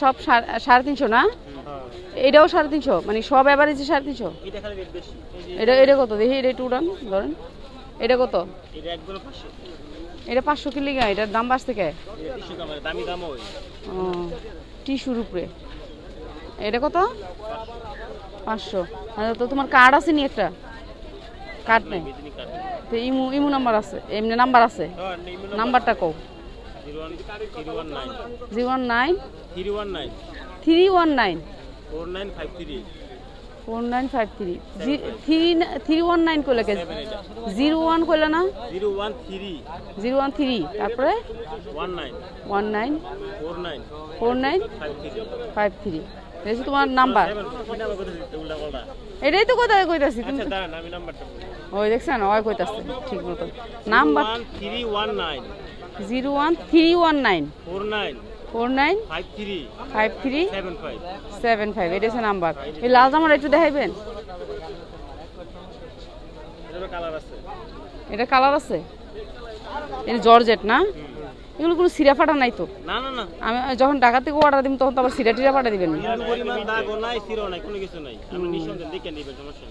সব সাড়ে তিনশো না? এটাও সাড়ে তিনশো? মানে সব অ্যাভারেজে সাড়ে তিনশো? এটা এটা কত? দেখি এটা একটু উড়ান ধরেন। এটা কত? এটা পাঁচশো। পাঁচশো গা এটার দাম বাড়ছে কে? ওই। টিস্যুর উপরে। এটা কত? পাঁচশো। আর তো তোমার কার্ড আছে নি একটা? কার্ড নেই? তো ইমু ইমু নাম্বার আছে। এমনি নাম্বার আছে? হ্যাঁ নাম্বারটা কও। Zero one nine. Three one nine. Three one nine. Four nine five three. Four nine five three. Three three one nine করলে কে জিরো ওয়ান করলে না? Zero one three. Zero one three. তারপরে? One nine. One nine. Four nine. Four nine. Five three. এটা তোমার number. এটাই তো কোথায় কইতাছি তুমি? আচ্ছা ওই দেখছেন ওই কইতাছে ঠিক মতো। Number three one nine. Zero one three one nine. Four nine. Four nine? Five three. Five three? Seven five. Seven five. এটা হচ্ছে নাম্বার। এই লাল জামাটা একটু দেখাইবেন? এটা কালার আছে? এটা জর্জেট না? এগুলো কোনো সিরা ফাটা নাই তো? না না না। আমি যখন ঢাকা থেকে অর্ডার দিব তখন তো আবার সিরা টিরা পাঠা দিবেন। কিন্তু পরিমাণ দাগও নাই সিরও নাই কোনো কিছু নাই। আপনি নিঃসন্দেহে দেখে নেবেন সমস্যা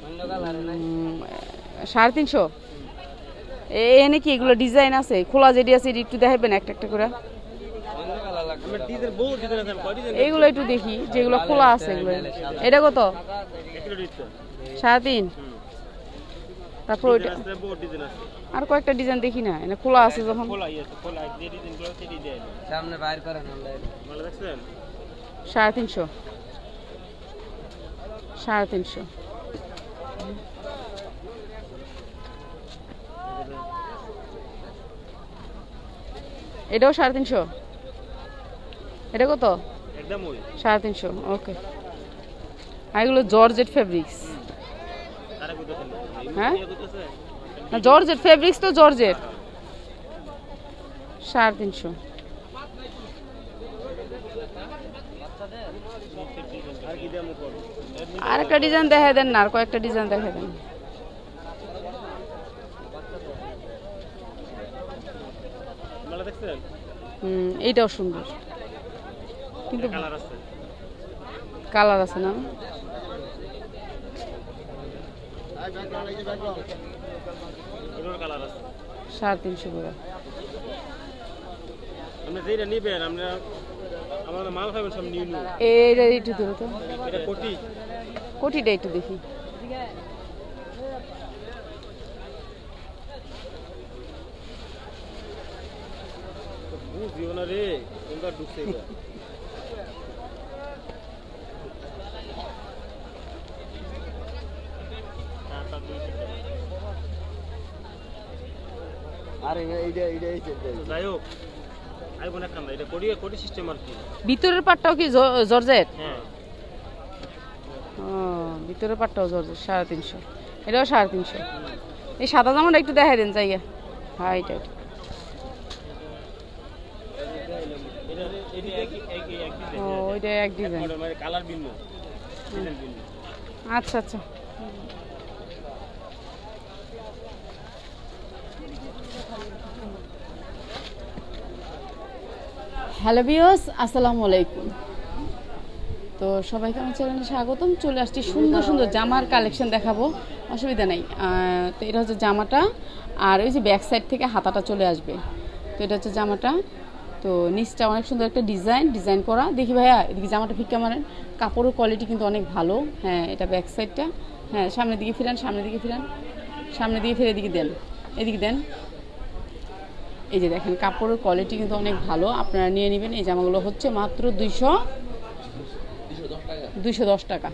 নেই। উম, সাড়ে তিনশো? এনে কি এগুলো ডিজাইন আছে। খোলা যেটি আছে এটি একটু দেখাইবেন একটা একটা করে। এইগুলো একটু দেখি যেগুলো খোলা আছে এগুলো। এটা কত? সাড়ে তিন। তারপর ওইটা আর কয়েকটা ডিজাইন দেখি না এনে খোলা আছে যখন। সাড়ে তিনশো। সাড়ে তিনশো। এটাও সাড়ে তিনশো। এটা কত? সাড়ে তিনশো ওকে। আর এগুলো জর্জেট ফেব্রিক্স। হ্যাঁ? জর্জেট ফেব্রিক্স তো জর্জেট। সাড়ে তিনশো। আর একটা ডিজাইন দেখাই দেন না আর কয়েকটা ডিজাইন দেখাই দেন। দেখছেন? হুম এইটাও সুন্দর। কিন্তু কালার আছে। কালার আছে না? সাড়ে তিনশো করে। আপনি যেটা নিবেন আমরা আমাদের মাল পাবেন সব নিউ নিউ। এইটা একটু ধরো তো। এটা কোটি। কোটিটা একটু দেখি। না রে ঢুকছে এটা? টাকা দুইশো টাকা। আরে এইটা এইটা এই যাই হোক আইবো না কান্দা এটা কোটি কোটি সিস্টেম আর কি। ভিতরের পাটটাও কি জ- জর্জেট? হ্যাঁ। ও ভিতরের পাটটাও জর্জেট সাড়ে তিনশো। এটাও সাড়ে তিনশো। এই সাদা জামাটা একটু দেখাই দেন জায়গা। হ্যাঁ এটা এটা। এটা এটা একই একই এক ও ওইটা এক ডিজাইন মানে কালার ভিন্ন আচ্ছা আচ্ছা। হ্যালো বিয়স আসসালামু আলাইকুম। তো সবাইকে আমার চ্যানেলে স্বাগতম। চলে আসছি সুন্দর সুন্দর জামার কালেকশন দেখাবো। অসুবিধা নেই। তো এটা হচ্ছে জামাটা আর ওই যে ব্যাক সাইড থেকে হাতাটা চলে আসবে। তো এটা হচ্ছে জামাটা। তো নিচটা অনেক সুন্দর একটা ডিজাইন ডিজাইন করা। দেখি ভাইয়া, এদিকে জামাটা ফিক্কা মারেন কাপড়ের কোয়ালিটি কিন্তু অনেক ভালো। হ্যাঁ এটা ব্যাক সাইডটা হ্যাঁ সামনের দিকে ফিরান, সামনের দিকে ফিরান। সামনের দিকে ফিরে এদিকে দেন। এদিকে দেন। এই যে দেখেন, কাপড়ের কোয়ালিটি কিন্তু অনেক ভালো। আপনারা নিয়ে নেবেন। এই জামাগুলো হচ্ছে মাত্র দুইশো দুইশো দশ টাকা।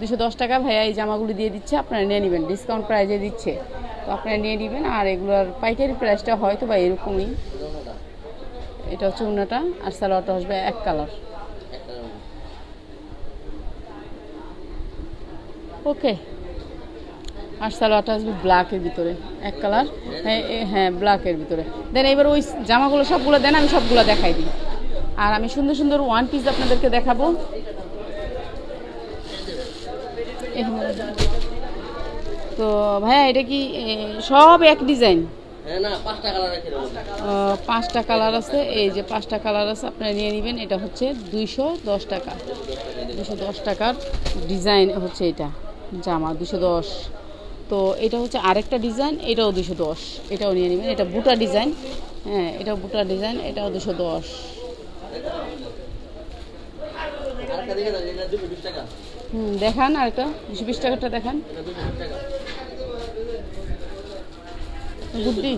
দুশো দশ টাকা ভাইয়া এই জামাগুলো দিয়ে দিচ্ছে। আপনারা নিয়ে নেবেন। ডিসকাউন্ট প্রাইজে দিচ্ছে। তো আপনারা নিয়ে নেবেন। আর এগুলোর পাইকারি প্রাইসটা হয়তো বা এরকমই। এটা হচ্ছে উনাটা আর সালোয়ারটা আসবে এক কালার। ওকে। আর সালোয়ারটা আসবে ব্ল্যাকের ভিতরে, এক কালার। হ্যাঁ হ্যাঁ ব্ল্যাকের ভিতরে। দেন এবার ওই জামাগুলো সবগুলো দেন, আমি সবগুলো দেখাই দিই। আর আমি সুন্দর সুন্দর ওয়ান পিস আপনাদেরকে দেখাবো। তো ভাইয়া, এটা কি সব এক ডিজাইন পাঁচটা কালার আহ, পাঁচটা কালার আছে। এই যে পাঁচটা কালার আছে আপনারা নিয়ে নেবেন। এটা হচ্ছে দুইশো দশ টাকা। দুশো দশ টাকার ডিজাইন হচ্ছে এটা জামা দুশো দশ। তো এটা হচ্ছে আরেকটা ডিজাইন এটাও দুশো দশ। এটাও নিয়ে নেবেন। এটা বুটা ডিজাইন হ্যাঁ এটাও বুটা ডিজাইন এটাও দুশো। দশ এটা হুম দেখান আরেকটা। দুশো বিশ টাকারটা দেখান। এটা গুড্ডি?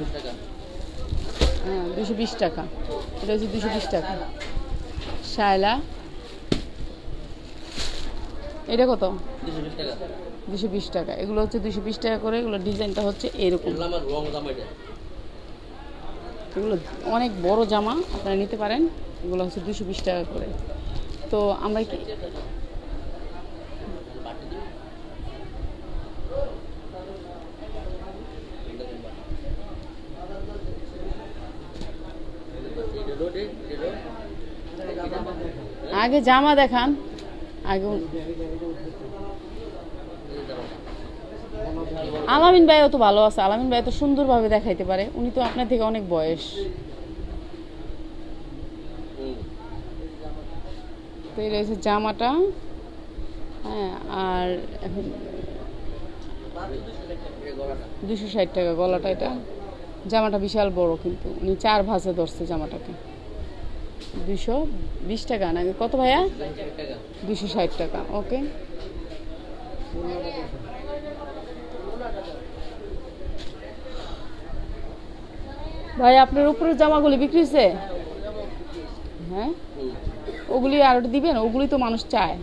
হ্যাঁ দুশো বিশ টাকা। এটা হচ্ছে দুশো বিশ টাকা। শায়লা? এটা কত? দুশো বিশ টাকা। এগুলো হচ্ছে দুশো বিশ টাকা করে এগুলো ডিজাইনটা হচ্ছে এরকম। এগুলো অনেক বড় জামা আপনারা নিতে পারেন। এগুলো হচ্ছে দুশো বিশ টাকা করে। তো আমরা কি বাটি দিই এটা রোডে এটা রোড আগে জামা দেখান, আগে আলামিন ভাইও তো ভালো আছে, আলামিন ভাই তো সুন্দরভাবে দেখাইতে পারে, উনি তো আপনার থেকে অনেক বয়স। তো এটা হচ্ছে জামাটা হ্যাঁ আর দুশো ষাট টাকা গলাটা এটা। জামাটা বিশাল বড় কিন্তু, উনি চার ভাঁজে ধরছে জামাটাকে। দুশো বিশ টাকা নাকি কত ভাইয়া? দুশো ষাট টাকা, ওকে। ভাই, আপনার উপরের জামাগুলি বিক্রি হয়েছে? হ্যাঁ? ওগুলি আর দিবেন, ওগুলি তো মানুষ চায়।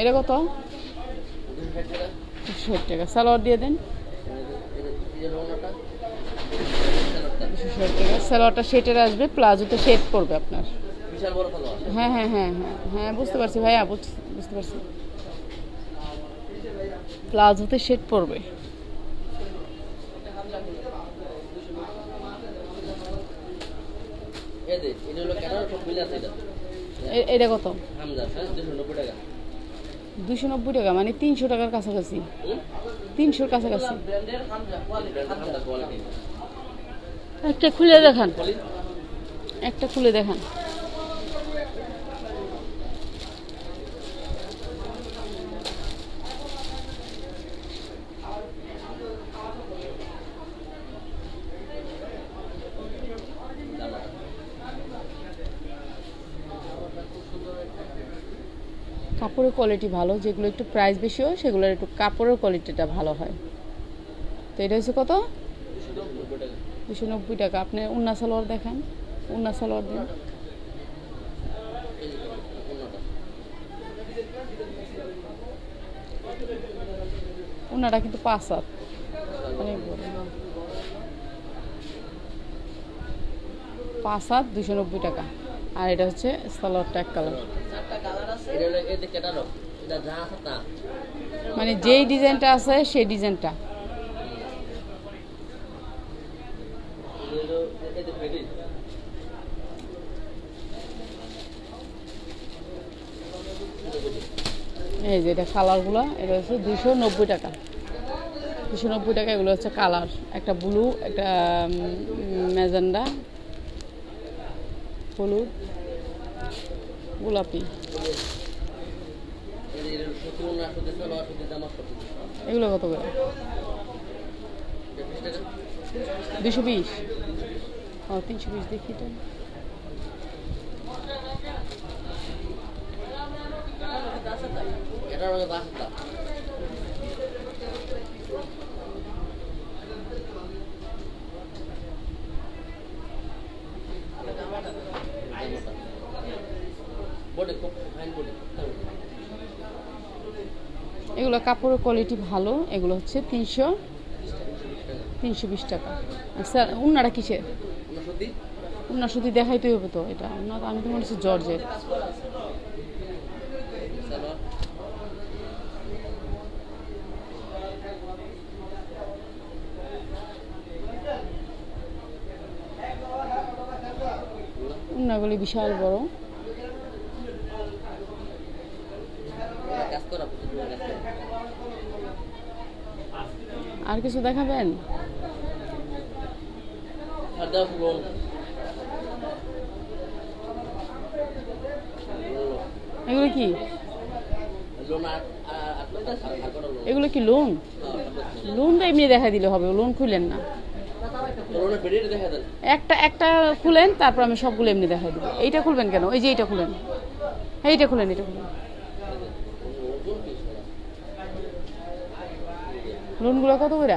এটা কত? ষাট টাকা। সালোয়ার দিয়ে দেন এই রংটা দুশো ষাট টাকা সালোয়ারটা সেটের আসবে প্লাজোতে সেট পড়বে আপনার। বিশাল বড় ফলো হ্যাঁ হ্যাঁ হ্যাঁ হ্যাঁ হ্যাঁ বুঝতে পারছি ভাইয়া বুঝ- বুঝতে পারছি। প্লাজোতে সেট পড়বে। এটা কত? হামজা হ্যাঁ দুশো নব্বই টাকা। মানে তিনশো টাকার কাছাকাছি। তিনশোর কাছাকাছি। ব্র্যান্ডের হামজা কোয়ালিটি একটা খুলে দেখান। একটা খুলে দেখান। কাপড়ের কোয়ালিটি ভালো, যেগুলো একটু প্রাইস বেশি হয় সেগুলোর একটু কাপড়ের কোয়ালিটিটা ভালো হয়। তো এটা হচ্ছে কত? টাকা দুশো নব্বই টাকা। আপনি উন্না সালোয়ার দেখান উন্না সালোয়ার দিন। যে কিন্তু পাঁচ হাত। অনেক বড়। পাঁচ হাত দুশো নব্বই টাকা। আর এটা হচ্ছে সালোয়ারটা এক কালার। মানে যেই ডিজাইনটা আছে সেই ডিজাইনটা এটা হলো এই যে ফেরি এই যে এটা কালারগুলো, এটা হচ্ছে দুশো নব্বই টাকা। দুশো নব্বই টাকা, এগুলো হচ্ছে কালার। একটা ব্লু, একটা ম্যাজেন্ডা, হলুদ, গোলাপি। এগুলো কত করে? দুশো বিশ। ও, তিনশো বিশ দেখি এটা এটা। বডি এগুলো কাপড়ের কোয়ালিটি ভালো এগুলো হচ্ছে তিনশো তিনশো বিশ টাকা। স্যার উন্নাটা কিসের? আমরা সত্যি উন্না শুধু দেখাইতে হবে তো এটা। উন্না তো আমি তো মনে হচ্ছে জর্জের সালোয়ার উন্নাগুলি বিশাল বড়। আর কিছু দেখাবেন? এগুলো কি? লোন লোন এগুলো কি লোন হ্যাঁ, লোনটা এমনি দেখা দিলে হবে লোন খুলেন না লোনের বেরিয়ে দেখা দেন একটা একটা খুলেন, তারপর আমি সবগুলো এমনি দেখাই দেবো। এইটা খুলবেন কেন? এই যে এইটা খুলেন। এইটা খুলেন এটা খুলেন। লোনগুলো কত করে?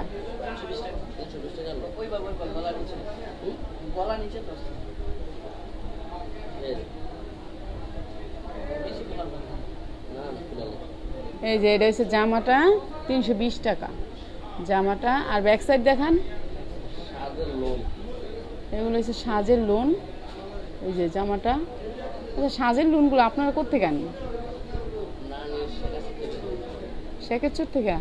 এই যে, এটা হচ্ছে জামাটা, তিনশো বিশ টাকা। জামাটা, আর ব্যাক সাইড দেখান। এগুলো হচ্ছে সাজের লোন। এই যে জামাটা। আচ্ছা সাজের লোনগুলো আপনারা কোথেকে আনেন? না নিয়ে সেটা শিখতে শেখের চোর থেকে?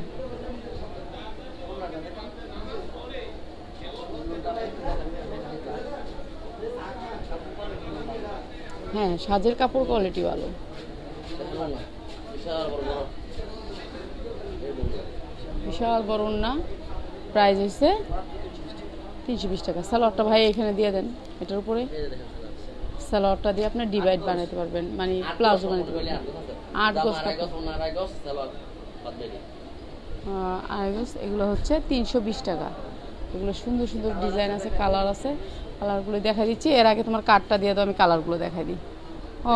হ্যাঁ সাজের কাপড় কোয়ালিটি ভালো। বিশাল বড় না। প্রাইস হচ্ছে তিনশো বিশ টাকা। সালোয়ারটা ভাই এখানে দিয়ে দেন এটার উপরে। সালোয়ারটা দিয়ে আপনার ডিভাইড বানাতে পারবেন মানে প্লাজো বানাতে পারবেন। আট গজ আড়াই গজ এগুলো হচ্ছে তিনশো বিশ টাকা। এগুলো সুন্দর সুন্দর ডিজাইন আছে কালার আছে। কালারগুলো দেখা দিচ্ছি। এর আগে তোমার কার্ডটা দিয়ে দাও আমি কালারগুলো দেখাই দিই। ও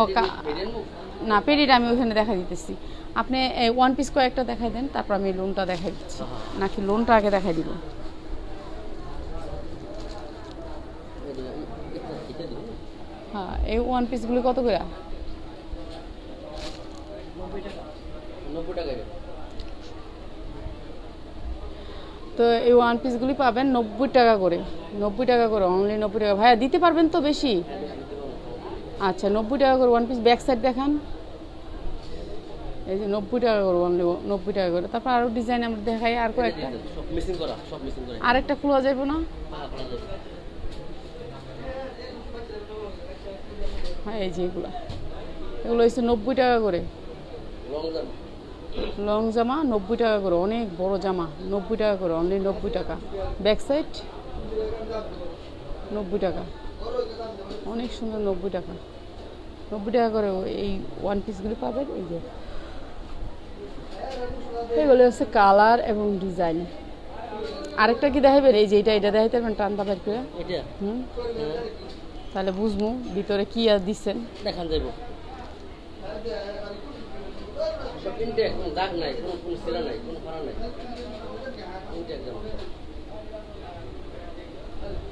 না পেরিটা আমি ওইখানে দেখা দিতেছি। আপনি ওয়ান পিস কয়েকটা দেখাই দেন তারপর আমি লোনটা দেখাই দিচ্ছি। নাকি লোনটা আগে দেখাই দিব এটা দিন হ্যাঁ এই ওয়ান পিসগুলি কত করে। তো এই ওয়ান পিসগুলি পাবেন নব্বই টাকা করে। নব্বই টাকা করে অনলি নব্বই টাকা। ভাইয়া দিতে পারবেন তো বেশি? আচ্ছা নব্বই টাকা করে ওয়ান পিস ব্যাক সাইড দেখান। এই যে নব্বই টাকা করে অনলি নব্বই টাকা করে। তারপর আরও ডিজাইন আমরা দেখাই আর কয়েকটা। আরেকটা খোলা যাবে না? হ্যাঁ, এই যে এগুলো। এগুলো হচ্ছে নব্বই টাকা করে। লং জামা? নব্বই টাকা করে। অনেক বড় জামা নব্বই টাকা করে অনলি নব্বই টাকা। ব্যাক সাইড নব্বই টাকা। অনেক সুন্দর নব্বই টাকা। নব্বই টাকা করে এই ওয়ান পিসগুলি পাবেন এই যে। এগুলো হচ্ছে কালার এবং ডিজাইন আরেকটা কি দেখাবেন? এই যে এটা এটা দেখাইতে পারবেন টানটা বের করে। হুম? হ্যাঁ, তাহলে বুঝব ভিতরে কি আর দিচ্ছেন। দেখান যাইব।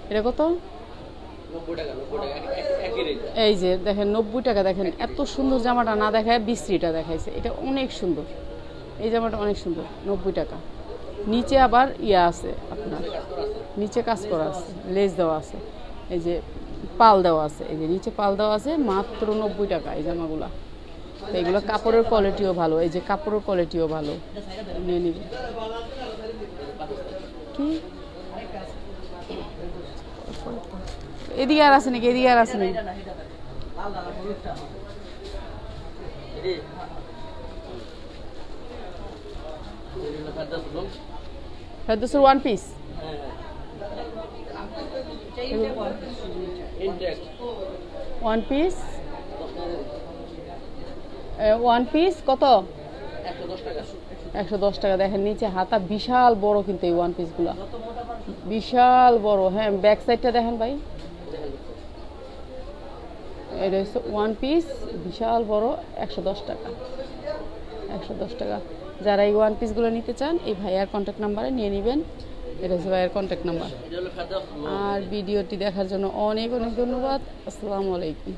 এটা কত? এই যে দেখেন নব্বই টাকা দেখেন এত সুন্দর জামাটা না দেখায় বিশ্রীটা দেখাইছে। এটা অনেক সুন্দর। এই জামাটা অনেক সুন্দর নব্বই টাকা। নিচে আবার ইয়া আছে আপনার। নিচে কাজ করা আছে। লেজ দেওয়া আছে। এই যে পাল দেওয়া আছে। এই যে নিচে পাল দেওয়া আছে, মাত্র নব্বই টাকা এই জামাগুলা। তো এগুলো কাপড়ের কোয়ালিটিও ভালো, এই যে কাপড়ের কোয়ালিটিও ভালো। নিয়ে কি? এদিকে আর আছে নাকি? এদিকে আর আছে নাকি? One piece one piece one piece কত? একশো দশ টাকা। দেখেন নিচে হাতা বিশাল বড় কিন্তু এই ওয়ান পিসগুলো বিশাল বড়। হ্যাঁ ব্যাক সাইডটা দেখেন ভাই। এটা হচ্ছে ওয়ান পিস বিশাল বড় একশো দশ টাকা। একশো দশ টাকা। যারা এই ওয়ান পিসগুলো নিতে চান এই ভাইয়ার কন্ট্যাক্ট নাম্বারে নিয়ে নেবেন। এটা হচ্ছে ভাইয়ের কন্ট্যাক্ট নাম্বার আর ভিডিওটি দেখার জন্য অনেক অনেক ধন্যবাদ। আসসালামু আলাইকুম।